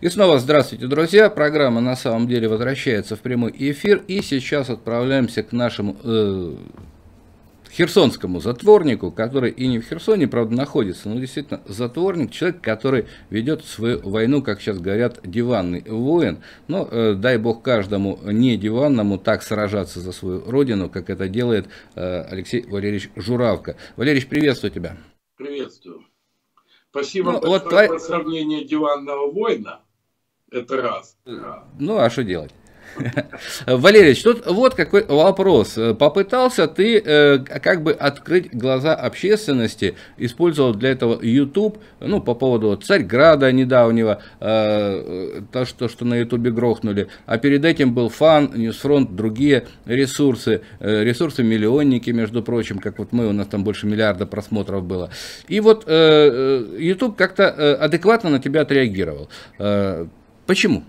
И снова здравствуйте, друзья. Программа на самом деле возвращается в прямой эфир. И сейчас отправляемся к нашему э, херсонскому затворнику, который и не в Херсоне, правда, находится, но действительно затворник, человек, который ведет свою войну, как сейчас говорят, диванный воин. Но э, дай бог каждому не диванному так сражаться за свою родину, как это делает э, Алексей Валерьевич Журавка. Валерьевич, приветствую тебя. Приветствую. Спасибо ну, вот твой... за сравнение диванного воина. Это раз. Ну, а что делать? Валерий, тут вот какой вопрос. Попытался ты э, как бы открыть глаза общественности, использовал для этого YouTube, ну, по поводу Царьграда недавнего, э, то, что, что на YouTube грохнули, а перед этим был ФАН, News Front, другие ресурсы, э, ресурсы-миллионники, между прочим, как вот мы, у нас там больше миллиарда просмотров было. И вот э, YouTube как-то э, адекватно на тебя отреагировал. Почему?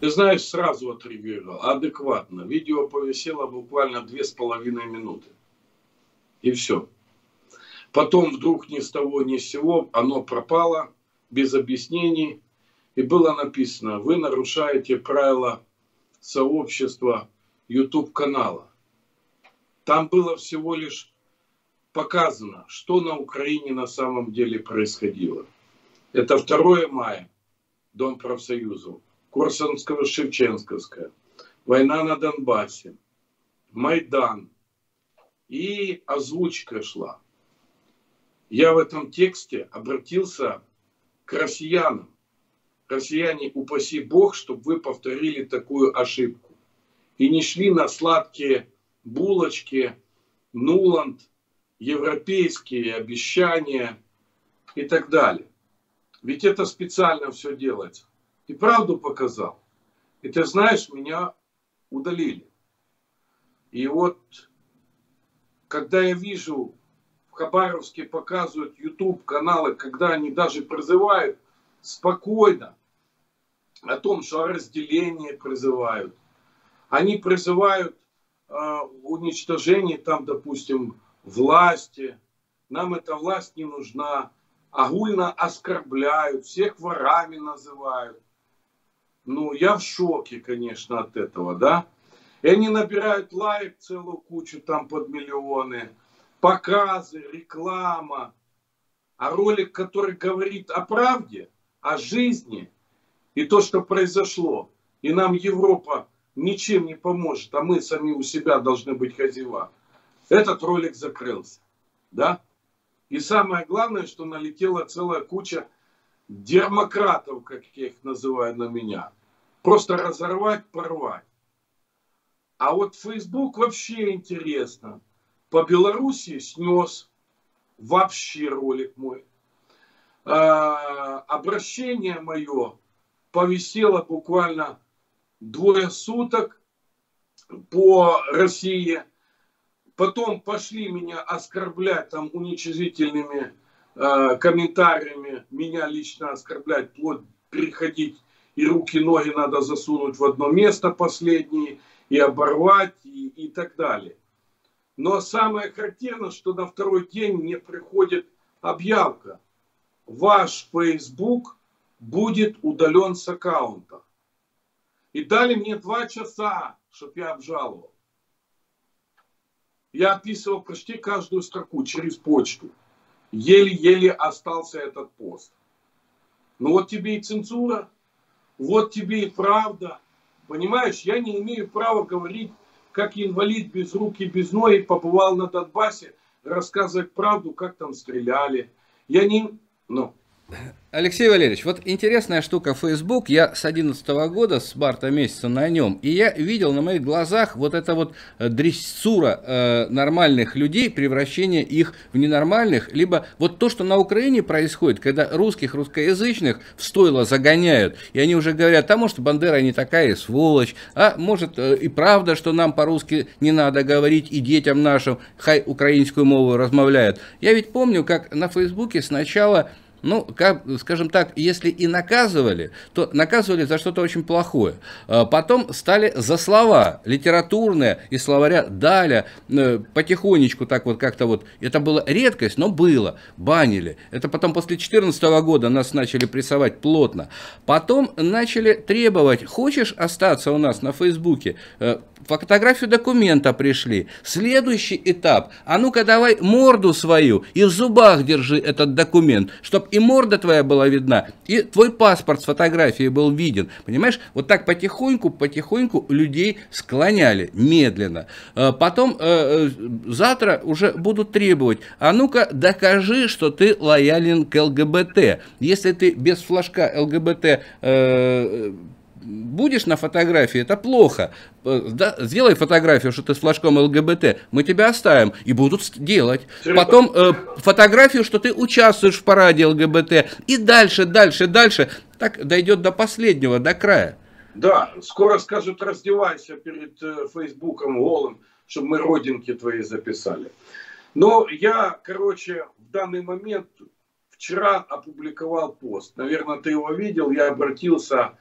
Ты знаешь, сразу отреагировал, адекватно. Видео повисело буквально две с половиной минуты. И все. Потом вдруг ни с того ни с сего оно пропало, без объяснений. И было написано, вы нарушаете правила сообщества YouTube канала. Там было всего лишь показано, что на Украине на самом деле происходило. Это 2 мая, Дом профсоюзов. Корсунского Шевченковская, война на Донбассе, Майдан. И озвучка шла. Я в этом тексте обратился к россиянам. Россияне, упаси Бог, чтобы вы повторили такую ошибку. И не шли на сладкие булочки, нуланд, европейские обещания и так далее. Ведь это специально все делается и правду показал. И ты знаешь, меня удалили. И вот, когда я вижу, в Хабаровске показывают YouTube каналы, когда они даже призывают спокойно о том, что о разделении призывают. Они призывают э, уничтожение там, допустим, власти. Нам эта власть не нужна. Огульно оскорбляют, всех ворами называют. Ну, я в шоке, конечно, от этого, да. И они набирают лайк целую кучу там под миллионы, показы, реклама. А ролик, который говорит о правде, о жизни и то, что произошло, и нам Европа ничем не поможет, а мы сами у себя должны быть хозяева. Этот ролик закрылся, да? И самое главное, что налетела целая куча демократов, как я их называю, на меня. Просто разорвать, порвать. А вот Facebook вообще интересно. По Беларуси снес вообще ролик мой. А, обращение мое повисело буквально двое суток по России. Потом пошли меня оскорблять там уничижительными э, комментариями, меня лично оскорблять, вплоть приходить и руки, ноги надо засунуть в одно место последние, и оборвать, и, и так далее. Но самое характерное, что на второй день мне приходит объявка. Ваш Facebook будет удален с аккаунта. И дали мне два часа, чтобы я обжаловал. Я описывал почти каждую строку через почту. Еле-еле остался этот пост. Ну вот тебе и цензура. Вот тебе и правда. Понимаешь, я не имею права говорить, как инвалид без руки, без ноги побывал на Донбассе, рассказывать правду, как там стреляли. Я не... Ну, Алексей Валерьевич, вот интересная штука Facebook, я с 2011 года, с марта месяца на нем, и я видел на моих глазах вот это вот э, дрессура э, нормальных людей, превращение их в ненормальных, либо вот то, что на Украине происходит, когда русских, русскоязычных в стойло загоняют, и они уже говорят, а может Бандера не такая сволочь, а может э, и правда, что нам по-русски не надо говорить, и детям нашим хай украинскую мову размовляют. Я ведь помню, как на Фейсбуке сначала ну, как, скажем так, если и наказывали, то наказывали за что-то очень плохое. А потом стали за слова литературные и словаря Даля э, потихонечку так вот как-то вот, это была редкость, но было, банили. Это потом после 2014 года нас начали прессовать плотно. Потом начали требовать, хочешь остаться у нас на Фейсбуке, э, фотографию документа пришли. Следующий этап. А ну-ка давай морду свою и в зубах держи этот документ, чтобы и морда твоя была видна, и твой паспорт с фотографией был виден. Понимаешь? Вот так потихоньку, потихоньку людей склоняли, медленно. Э, потом э, э, завтра уже будут требовать, а ну-ка докажи, что ты лоялен к ЛГБТ. Если ты без флажка ЛГБТ будешь на фотографии, это плохо. Э, да, сделай фотографию, что ты с флажком ЛГБТ, мы тебя оставим, и будут делать. Потом э, фотографию, что ты участвуешь в параде ЛГБТ, и дальше, дальше, дальше, так дойдет до последнего, до края. Да, скоро скажут, раздевайся перед э, Фейсбуком голым, чтобы мы родинки твои записали. Но я, короче, в данный момент вчера опубликовал пост. Наверное, ты его видел. Я обратился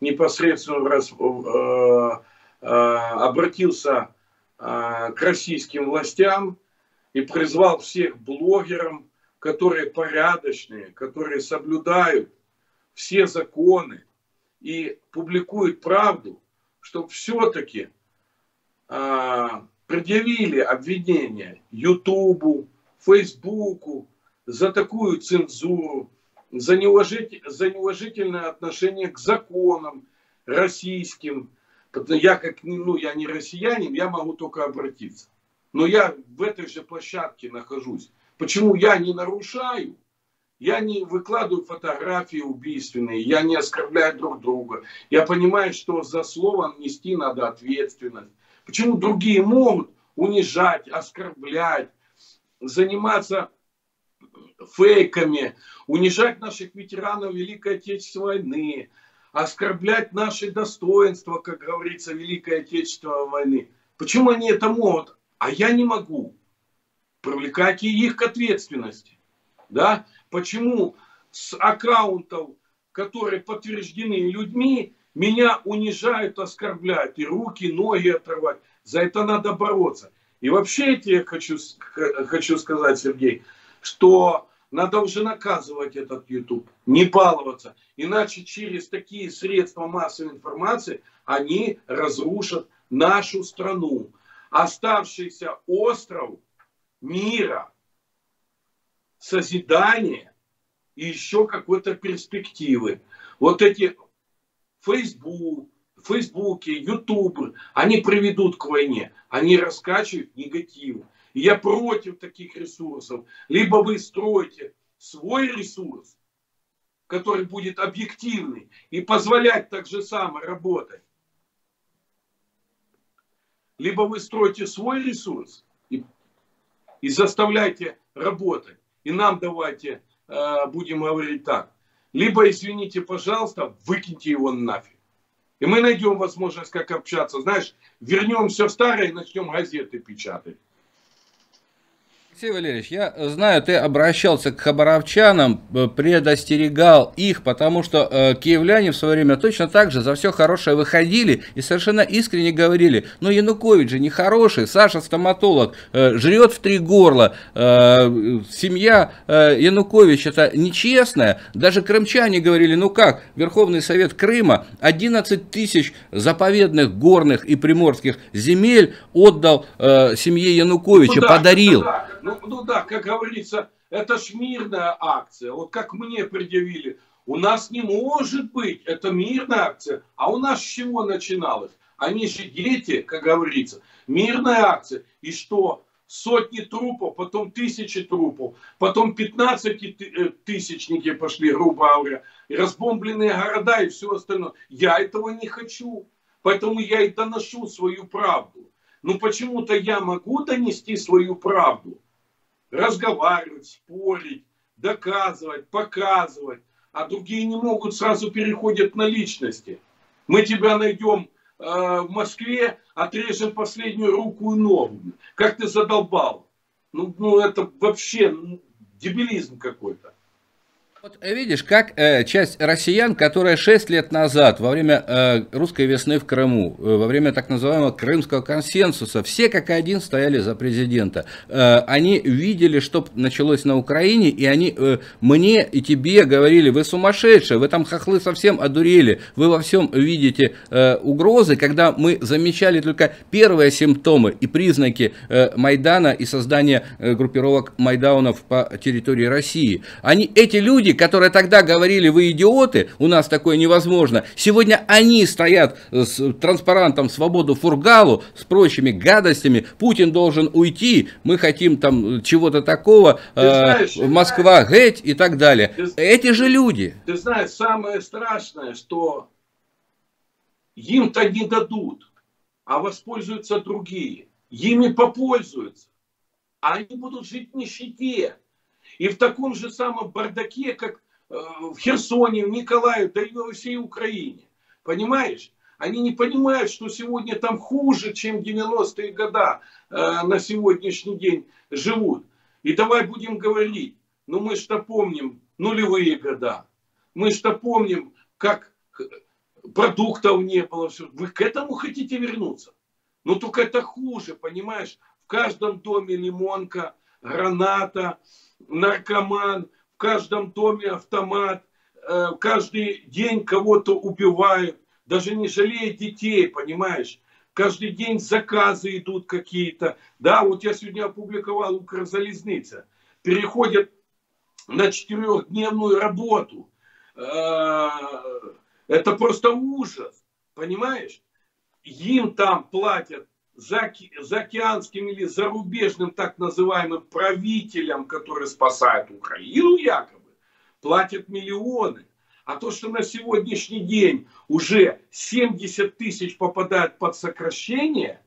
непосредственно раз, э, э, обратился э, к российским властям и призвал всех блогеров, которые порядочные, которые соблюдают все законы и публикуют правду, чтобы все-таки э, предъявили обвинения Ютубу, Фейсбуку за такую цензуру, за, неуважитель, за неуважительное отношение к законам российским. Я как, ну, я не россиянин, я могу только обратиться. Но я в этой же площадке нахожусь. Почему я не нарушаю? Я не выкладываю фотографии убийственные, я не оскорбляю друг друга. Я понимаю, что за слово нести надо ответственность. Почему другие могут унижать, оскорблять, заниматься фейками, унижать наших ветеранов Великой Отечественной войны, оскорблять наши достоинства, как говорится, Великой Отечественной войны. Почему они это могут, а я не могу? Привлекайте их к ответственности. Да? Почему с аккаунтов, которые подтверждены людьми, меня унижают, оскорбляют, и руки, ноги отрывать. За это надо бороться. И вообще я тебе хочу, хочу сказать, Сергей, что надо уже наказывать этот YouTube, не баловаться. Иначе через такие средства массовой информации они разрушат нашу страну. Оставшийся остров мира, созидания и еще какой-то перспективы. Вот эти Facebook, Фейсбуки, Ютубы, они приведут к войне, они раскачивают негатив я против таких ресурсов. Либо вы строите свой ресурс, который будет объективный и позволять так же самое работать. Либо вы строите свой ресурс и, и заставляйте работать. И нам давайте э, будем говорить так. Либо, извините, пожалуйста, выкиньте его нафиг. И мы найдем возможность, как общаться. Знаешь, вернемся в старое и начнем газеты печатать. Алексей Валерьевич, я знаю, ты обращался к хабаровчанам, э, предостерегал их, потому что э, киевляне в свое время точно так же за все хорошее выходили и совершенно искренне говорили, ну Янукович же нехороший, Саша стоматолог, э, жрет в три горла, э, семья э, Янукович это нечестная, даже крымчане говорили, ну как, Верховный Совет Крыма 11 тысяч заповедных горных и приморских земель отдал э, семье Януковича, ну, да, подарил. Да, ну, ну да, как говорится, это ж мирная акция. Вот как мне предъявили, у нас не может быть, это мирная акция. А у нас с чего начиналось? Они же дети, как говорится. Мирная акция. И что? Сотни трупов, потом тысячи трупов, потом 15 э, тысячники пошли, грубо говоря, и разбомбленные города и все остальное. Я этого не хочу. Поэтому я и доношу свою правду. Но почему-то я могу донести свою правду, разговаривать, спорить, доказывать, показывать, а другие не могут, сразу переходят на личности. Мы тебя найдем э, в Москве, отрежем последнюю руку и ногу. Как ты задолбал. Ну, ну это вообще ну, дебилизм какой-то. Вот э, видишь, как э, часть россиян, которая 6 лет назад, во время э, русской весны в Крыму, э, во время так называемого крымского консенсуса, все как один стояли за президента. Э, они видели, что началось на Украине, и они э, мне и тебе говорили, вы сумасшедшие, вы там хохлы совсем одурели, вы во всем видите э, угрозы, когда мы замечали только первые симптомы и признаки э, Майдана и создания э, группировок Майдаунов по территории России. Они, эти люди, которые тогда говорили, вы идиоты, у нас такое невозможно, сегодня они стоят с транспарантом «Свободу Фургалу», с прочими гадостями, Путин должен уйти, мы хотим там чего-то такого, э, знаешь, Москва, геть и так далее. Ты, Эти же люди. Ты знаешь, самое страшное, что им-то не дадут, а воспользуются другие. Ими попользуются. А они будут жить в нищете. И в таком же самом бардаке, как э, в Херсоне, в Николаеве, да и во всей Украине. Понимаешь? Они не понимают, что сегодня там хуже, чем 90-е годы э, на сегодняшний день живут. И давай будем говорить, ну мы что помним нулевые года. Мы что помним, как продуктов не было. Все. Вы к этому хотите вернуться? Но только это хуже, понимаешь? В каждом доме лимонка, граната, наркоман, в каждом доме автомат, э, каждый день кого-то убивают, даже не жалея детей, понимаешь? Каждый день заказы идут какие-то. Да, вот я сегодня опубликовал Укрзалезница. Переходят на четырехдневную работу. Э, это просто ужас, понимаешь? Им там платят за, за океанским или зарубежным так называемым правителям, которые спасают Украину якобы, платят миллионы. А то, что на сегодняшний день уже 70 тысяч попадают под сокращение,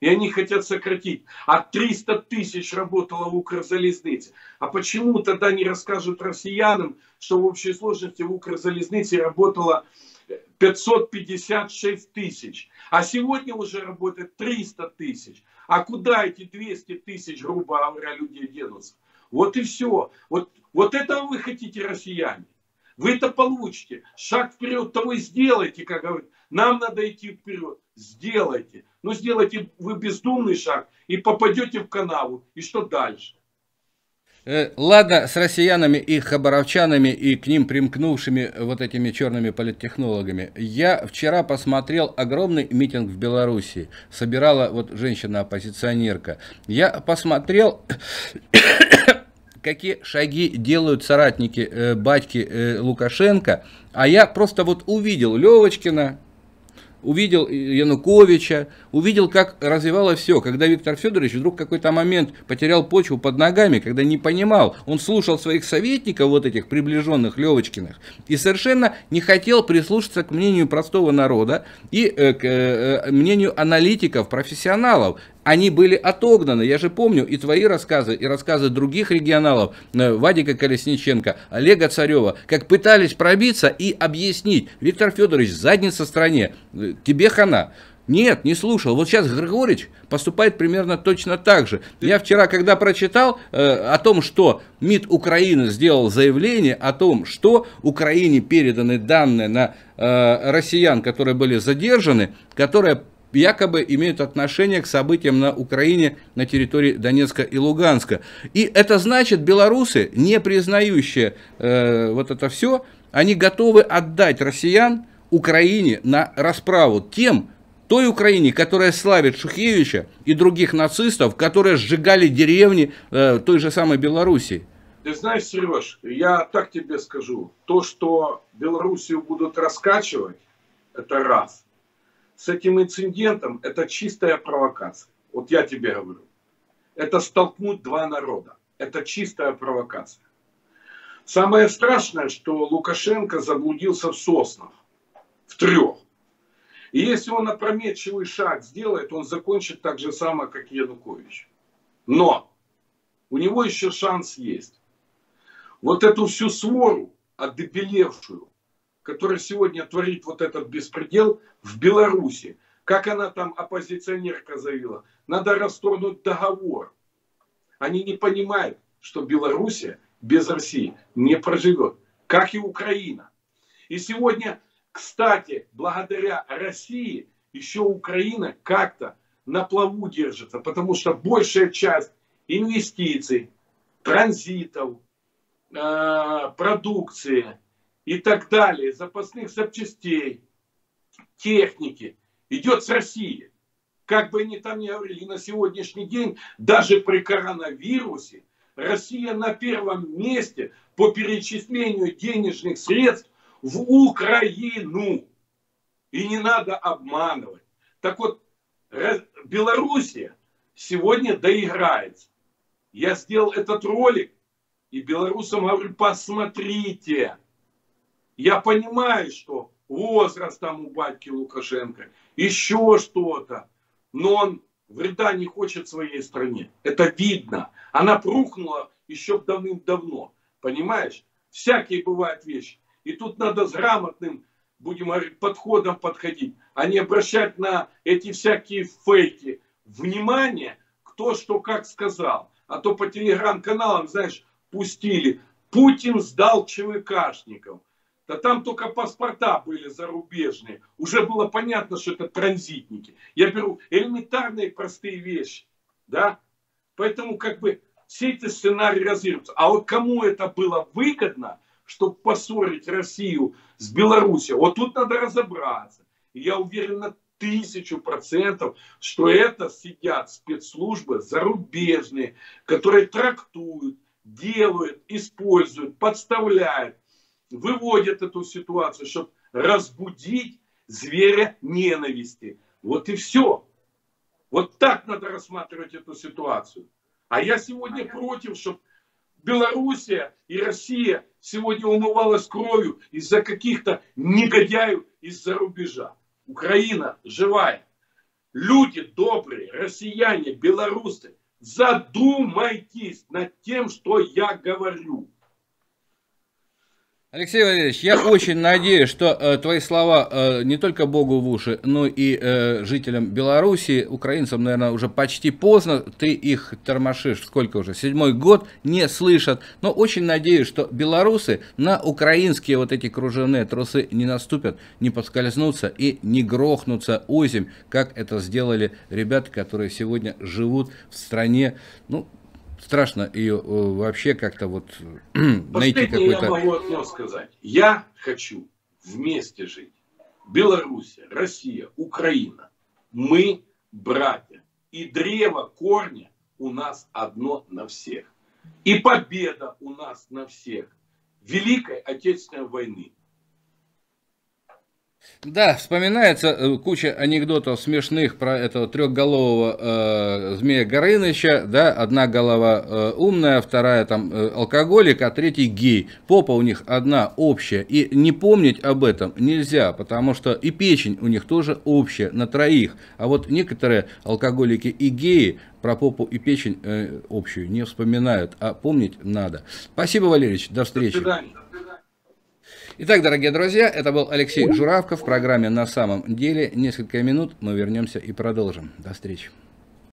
и они хотят сократить, а 300 тысяч работало в Укрзалезнице. А почему тогда не расскажут россиянам, что в общей сложности в Укрзалезнице работало 556 тысяч, а сегодня уже работает 300 тысяч. А куда эти 200 тысяч, грубо говоря, людей денутся? Вот и все. Вот, вот этого вы хотите, россияне. Вы это получите. Шаг вперед того и сделайте, как говорят. Нам надо идти вперед. Сделайте. Но сделайте вы бездумный шаг и попадете в канаву. И что дальше? Э, ладно, с россиянами и хабаровчанами и к ним примкнувшими вот этими черными политтехнологами. Я вчера посмотрел огромный митинг в Беларуси. Собирала вот женщина-оппозиционерка. Я посмотрел, какие шаги делают соратники э, батьки э, Лукашенко. А я просто вот увидел Левочкина, увидел Януковича, увидел, как развивалось все. Когда Виктор Федорович вдруг в какой-то момент потерял почву под ногами, когда не понимал, он слушал своих советников, вот этих приближенных Левочкиных, и совершенно не хотел прислушаться к мнению простого народа и э, к э, мнению аналитиков, профессионалов они были отогнаны. Я же помню и твои рассказы, и рассказы других регионалов, э, Вадика Колесниченко, Олега Царева, как пытались пробиться и объяснить, Виктор Федорович, задница стране, э, тебе хана. Нет, не слушал. Вот сейчас Григорьевич поступает примерно точно так же. Я вчера, когда прочитал э, о том, что МИД Украины сделал заявление о том, что Украине переданы данные на э, россиян, которые были задержаны, которые якобы имеют отношение к событиям на Украине на территории Донецка и Луганска. И это значит, белорусы, не признающие э, вот это все, они готовы отдать россиян Украине на расправу тем, той Украине, которая славит Шухевича и других нацистов, которые сжигали деревни э, той же самой Белоруссии. Ты знаешь, Сереж, я так тебе скажу, то, что Белоруссию будут раскачивать, это раз с этим инцидентом это чистая провокация. Вот я тебе говорю. Это столкнуть два народа. Это чистая провокация. Самое страшное, что Лукашенко заблудился в соснах. В трех. И если он опрометчивый шаг сделает, он закончит так же самое, как Янукович. Но у него еще шанс есть. Вот эту всю свору, отдебелевшую, которая сегодня творит вот этот беспредел в Беларуси. Как она там, оппозиционерка заявила, надо расторгнуть договор. Они не понимают, что Белоруссия без России не проживет, как и Украина. И сегодня, кстати, благодаря России еще Украина как-то на плаву держится, потому что большая часть инвестиций, транзитов, э, продукции и так далее, запасных запчастей, техники идет с России. Как бы они там ни говорили, на сегодняшний день, даже при коронавирусе, Россия на первом месте по перечислению денежных средств в Украину. И не надо обманывать. Так вот, Белоруссия сегодня доиграется. Я сделал этот ролик, и белорусам говорю, посмотрите. Я понимаю, что возраст там у батьки Лукашенко, еще что-то. Но он вреда не хочет своей стране. Это видно. Она прухнула еще давным-давно. Понимаешь? Всякие бывают вещи. И тут надо с грамотным, будем говорить, подходом подходить, а не обращать на эти всякие фейки внимание, кто что как сказал. А то по телеграм-каналам, знаешь, пустили. Путин сдал ЧВКшников. Да там только паспорта были зарубежные. Уже было понятно, что это транзитники. Я беру элементарные простые вещи. Да? Поэтому как бы все эти сценарии разыгрываются. А вот кому это было выгодно, чтобы поссорить Россию с Беларусью, вот тут надо разобраться. И я уверен на тысячу процентов, что это сидят спецслужбы зарубежные, которые трактуют, делают, используют, подставляют выводят эту ситуацию, чтобы разбудить зверя ненависти. Вот и все. Вот так надо рассматривать эту ситуацию. А я сегодня против, чтобы Белоруссия и Россия сегодня умывалась кровью из-за каких-то негодяев из-за рубежа. Украина живая. Люди добрые, россияне, белорусы, задумайтесь над тем, что я говорю. Алексей Валерьевич, я очень надеюсь, что э, твои слова э, не только Богу в уши, но и э, жителям Беларуси, украинцам, наверное, уже почти поздно, ты их тормошишь, сколько уже, седьмой год, не слышат. Но очень надеюсь, что белорусы на украинские вот эти кружевные трусы не наступят, не подскользнутся и не грохнутся озимь, как это сделали ребята, которые сегодня живут в стране, ну, страшно ее э, вообще как-то вот найти какой-то... я могу одно сказать. Я хочу вместе жить. Белоруссия, Россия, Украина. Мы братья. И древо корня у нас одно на всех. И победа у нас на всех. Великой Отечественной войны. Да, вспоминается э, куча анекдотов смешных про этого трехголового э, змея Горыныча, да, одна голова э, умная, вторая там э, алкоголик, а третий гей. Попа у них одна общая, и не помнить об этом нельзя, потому что и печень у них тоже общая, на троих. А вот некоторые алкоголики и геи про попу и печень э, общую не вспоминают, а помнить надо. Спасибо, Валерьевич, до встречи. До свидания. Итак, дорогие друзья, это был Алексей Журавков в программе «На самом деле». Несколько минут мы вернемся и продолжим. До встречи.